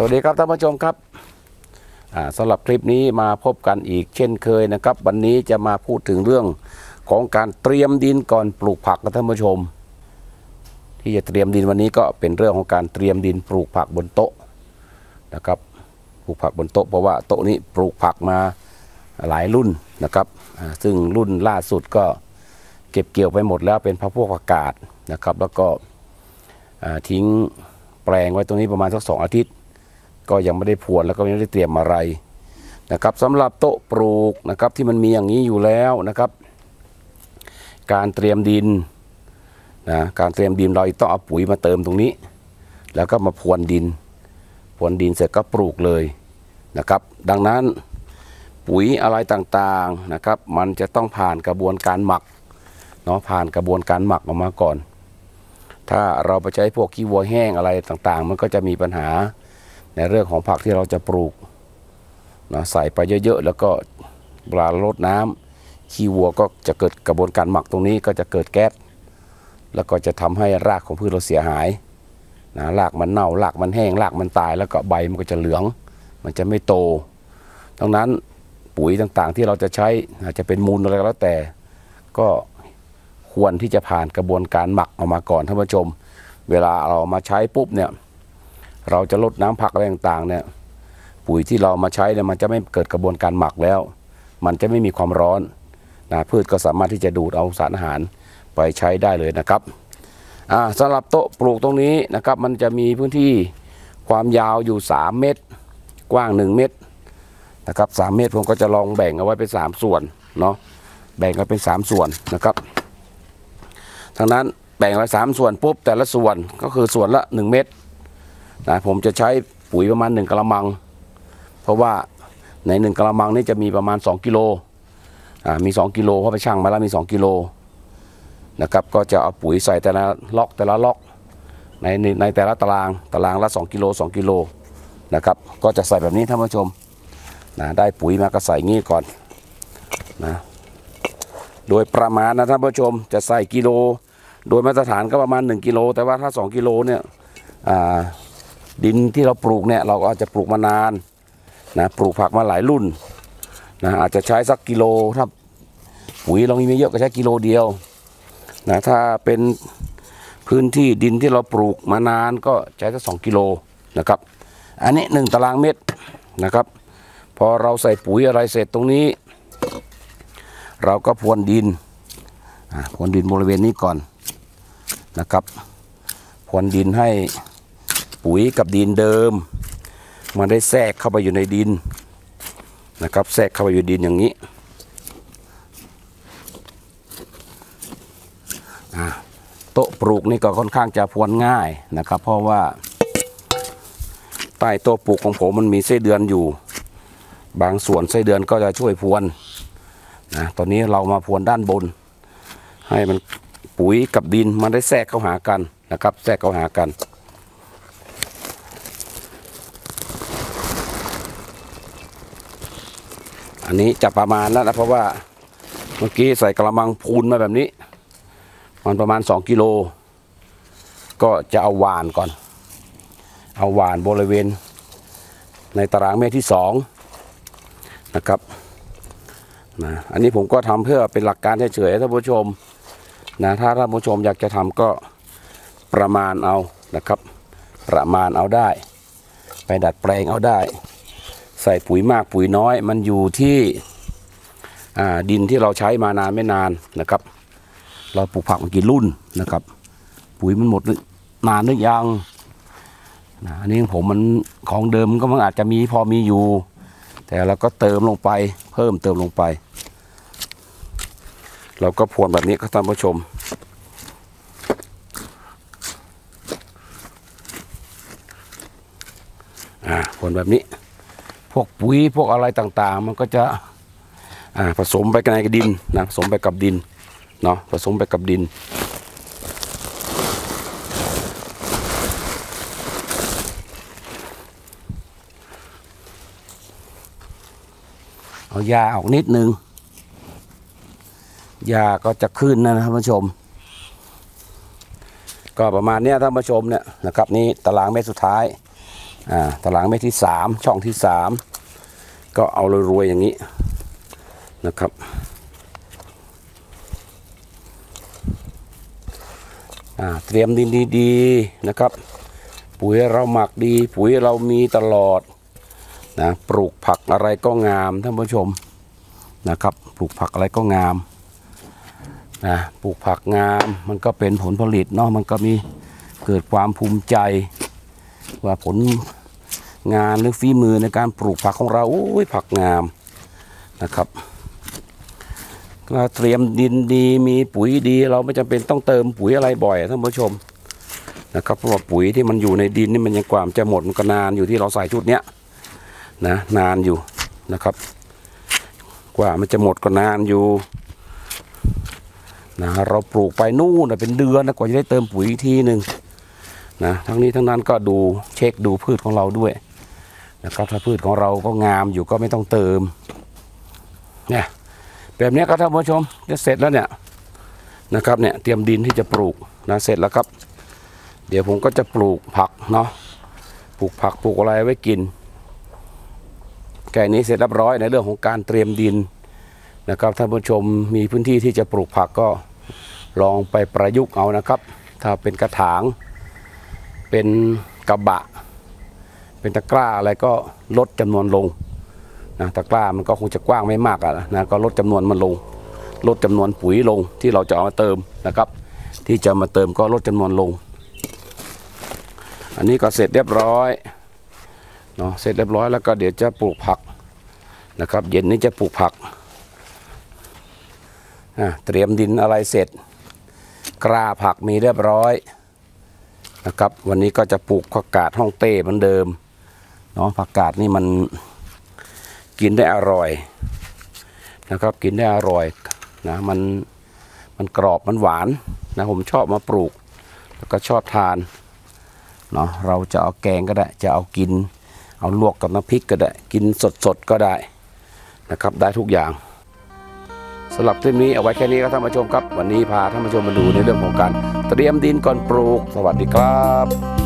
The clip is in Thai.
สวัสดีครับท่านผู้ชมครับอ่าสำหรับคลิปนี้มาพบกันอีกเช่นเคยนะครับ วันนี้จะมาพูดถึงเรื่องของการเตรียมดินก่อนปลูกผักนะท่านผู้ชม ที่จะเตรียมดินวันนี้ก็เป็นเรื่องของการเตรียมดินปลูกผักบนโต๊ะนะครับปลูกผักบนโต๊ะเพราะว่าโต๊ะนี้ปลูกผักมาหลายรุ่นนะครับ ซึ่งรุ่นล่าสุดก็เก็บเกี่ยวไปหมดแล้วเป็นพระพวกอากาศนะครับ แล้วก็ทิ้งแปลงไว้ตรงนี้ประมาณสักสองอาทิตย์ ก็ยังไม่ได้พวนแล้วก็ไม่ได้เตรียมอะไรนะครับสำหรับโต๊ะปลูกนะครับที่มันมีอย่างนี้อยู่แล้วนะครับ การเตรียมดินนะการเตรียมดินเราต้องเอาปุ๋ยมาเติมตรงนี้ แล้วก็มาพรวนดินพรวนดินเสร็จก็ปลูกเลยนะครับ ดังนั้นปุ๋ยอะไรต่างๆนะครับ มันจะต้องผ่านกระบวนการหมักเนาะผ่านกระบวนการหมักออกมาก่อน ถ้าเราไปใช้พวกขี้วัวแห้งอะไรต่างๆ มันก็จะมีปัญหา ในเรื่องของผักที่เราจะปลูกนะใส่ไปเยอะๆ แล้วก็เวลาลดน้ำขี้วัวก็จะเกิดกระบวนการหมักตรงนี้ก็จะเกิดแก๊สแล้วก็จะทำให้รากของพืชเราเสียหายนะรากมันเน่ารากมันแห้งรากมันตาย แล้วก็ใบมันก็จะเหลือง มันจะไม่โตดังนั้นปุ๋ยต่างๆที่เราจะใช้อาจจะเป็นมูลอะไรก็แล้วแต่ ก็ควรที่จะผ่านกระบวนการหมักออกมาก่อนท่านผู้ชม เวลาเรามาใช้ปุ๊บเนี่ย เราจะลดน้ำผักอะไรต่างๆเนี่ยปุ๋ยที่เรามาใช้เนี่ยมันจะไม่เกิดกระบวนการหมักแล้ว มันจะไม่มีความร้อนนะพืชก็สามารถที่จะดูดเอาสารอาหารไปใช้ได้เลยนะครับอ่าสำหรับโต๊ะปลูกตรงนี้นะครับ มันจะมีพื้นที่ความยาวอยู่ 3 เมตร กว้าง 1 เมตรนะครับ3เมตรผมก็จะลองแบ่งเอาไว้เป็น 3 ส่วนเนาะแบ่งกันเป็น 3 ส่วนนะครับทั้งนั้นแบ่งไว้3ส่วนปุ๊บแต่ละส่วนก็คือส่วนละ 1 เมตร นะผมจะใช้ปุ๋ยประมาณ 1กะละมัง เพราะว่าใน1กะละมังนี่จะมีประมาณ 2กิโลอ่ามี 2กิโลเพราะไปชั่งมาแล้วมี 2กิโลนะครับก็จะเอาปุ๋ยใส่แต่ละล็อกแต่ละล็อกในในในแต่ละตารางตารางละ 2กิโล2กิโลนะครับก็จะใส่แบบนี้ท่านผู้ชมนะได้ปุ๋ยมาก็ใส่งี้ก่อนนะโดยประมาณนะท่านผู้ชมจะใส่กิโล โดยมาตรฐานก็ประมาณ 1กิโลแต่ว่าถ้า 2กิโลเนี่ยอ่า ดินที่เราปลูกเนี่ยเราก็อาจจะปลูกมานานนะปลูกผักมาหลายรุ่นนะอาจจะใช้สักกิโลถ้าปุ๋ยเรามีไม่เยอะก็ใช้กิโลเดียวนะถ้าเป็นพื้นที่ดินที่เราปลูกมานานก็ใช้สักสองกิโลนะครับ อันนี้หนึ่งตารางเมตรนะครับ พอเราใส่ปุ๋ยอะไรเสร็จตรงนี้ เราก็พรวนดินพรวนดินบริเวณนี้ก่อนนะครับพรวนดินให้ ปุ๋ยกับดินเดิม มันได้แทรกเข้าไปอยู่ในดินนะครับ แทรกเข้าไปอยู่ดินอย่างนี้โต๊ะปลูกนี่ก็ค่อนข้างจะพรวนง่ายนะครับ เพราะว่าใต้โต๊ะปลูกของผมมันมีไส้เดือนอยู่ บางส่วนไส้เดือนก็จะช่วยพรวนนะตอนนี้เรามาพรวนด้านบน ให้มันปุ๋ยกับดินมันได้แทรกเข้าหากันนะครับ แทรกเข้าหากัน อันนี้จะประมาณแล้วนะเพราะว่าเมื่อกี้ใส่กระมังพูนมาแบบนี้ มันประมาณ 2กิโลก็จะเอาหวานก่อน เอาหวานบริเวณ ในตารางเมตรที่2นะครับนะอันนี้ผมก็ทำเพื่อเป็นหลักการเฉยๆท่านผู้ชมนะถ้าท่านผู้ชมอยากจะทำก็ประมาณเอานะครับ ประมาณเอาได้ ไปดัดแปลงเอาได้ ใส่ปุ๋ยมากปุ๋ยน้อย มันอยู่ที่ดินที่เราใช้มานานไม่นานนะครับ เราปลูกผักมากี่รุ่นนะครับ ปุ๋ยมันหมดนานหรือยังนะอันนี้ผมมันของเดิมก็มันอาจจะมีพอมีอยู่ แต่เราก็เติมลงไปเพิ่มเติมลงไป เราก็พรวนแบบนี้ครับท่านผู้ชมอ่าพรวนแบบนี้ วกปุ๋ยพวกอะไรต่างๆ มันก็จะผสมไปในดินนะผสมไปกับดินเนาะผสมไปกับดิน เอายาออกนิดนึงยาก็จะขึ้นนะท่านผู้ชม ก็ประมาณเนี้ยท่านผู้ชมเนี่ยนะครับนี่ตารางเมตรสุดท้ายอ่าตารางเมตรที่สามช่องที่สาม ก็เอารวยๆอย่างนี้นะครับ เตรียมดินดีๆนะครับ ปุ๋ยเราหมักดี ปุ๋ยเรามีตลอดนะปลูกผักอะไรก็งามท่านผู้ชมนะครับ ปลูกผักอะไรก็งามนะปลูกผักงามมันก็เป็นผลผลิตเนาะมันก็มีเกิดความภูมิใจว่าผล งานหรือฝีมือในการปลูกผักของเราอุ้ยผักงามนะครับเราเตรียมดินดีมีปุ๋ยดี เราไม่จำเป็นต้องเติมปุ๋ยอะไรบ่อยท่านผู้ชมนะครับเพราะว่าปุ๋ยที่มันอยู่ในดินนี่มันยังกว่ามจะหมดมันก็นานอยู่ที่เราใส่ชุดเนี้ยนะนานอยู่นะครับ กว่ามันจะหมดก็นานอยู่นะเราปลูกไปนู่นนะเป็นเดือนนะกว่าจะได้เติมปุ๋ยอีกทีหนึ่งนะทั้งนี้ทั้งนั้นก็ดูเช็คดูพืชของเราด้วย นะครับถ้าพืชของเราก็งามอยู่ก็ไม่ต้องเติมเนี่ยแบบนี้ครับท่านผู้ชมจะเสร็จแล้วเนี่ยนะครับเนี่ยเตรียมดินที่จะปลูกนะเสร็จแล้วครับ เดี๋ยวผมก็จะปลูกผักเนาะปลูกผักปลูกอะไรไว้กินแก่นี้เสร็จเรียบร้อยในเรื่องของการเตรียมดินนะครับท่านผู้ชมมีพื้นที่ที่จะปลูกผักก็ลองไปประยุกต์เอานะครับ ถ้าเป็นกระถางเป็นกระบะ เป็นตะกร้าอะไรก็ลดจำนวนลงนะตะกร้ามันก็คงจะกว้างไม่มากอะนะก็ลดจำนวนมันลง ลดจำนวนปุ๋ยลงที่เราจะเอามาเติมนะครับ ที่จะมาเติมก็ลดจำนวนลง อันนี้ก็เสร็จเรียบร้อยเนาะเสร็จเรียบร้อยแล้วก็เดี๋ยวจะปลูกผักนะครับ เย็นนี้จะปลูกผักเตรียมดินอะไรเสร็จกล้าผักมีเรียบร้อยนะครับ วันนี้ก็จะปลูกผักกาดห้องเต้เหมือนเดิม เนาะผักกาดนี่มันกินได้อร่อยนะครับ กินได้อร่อยนะมันมันกรอบมันหวานนะผมชอบมาปลูก แล้วก็ชอบทานเนาะเราจะเอาแกงก็ได้ จะเอากิน เอาลวกกับน้ำพริกก็ได้ กินสดๆก็ได้นะครับได้ทุกอย่างสำหรับคลิปนี้เอาไว้แค่นี้ครับท่านผู้ชมครับ วันนี้พาท่านผู้ชมมาดูในเรื่องของการเตรียมดินก่อนปลูก สวัสดีครับ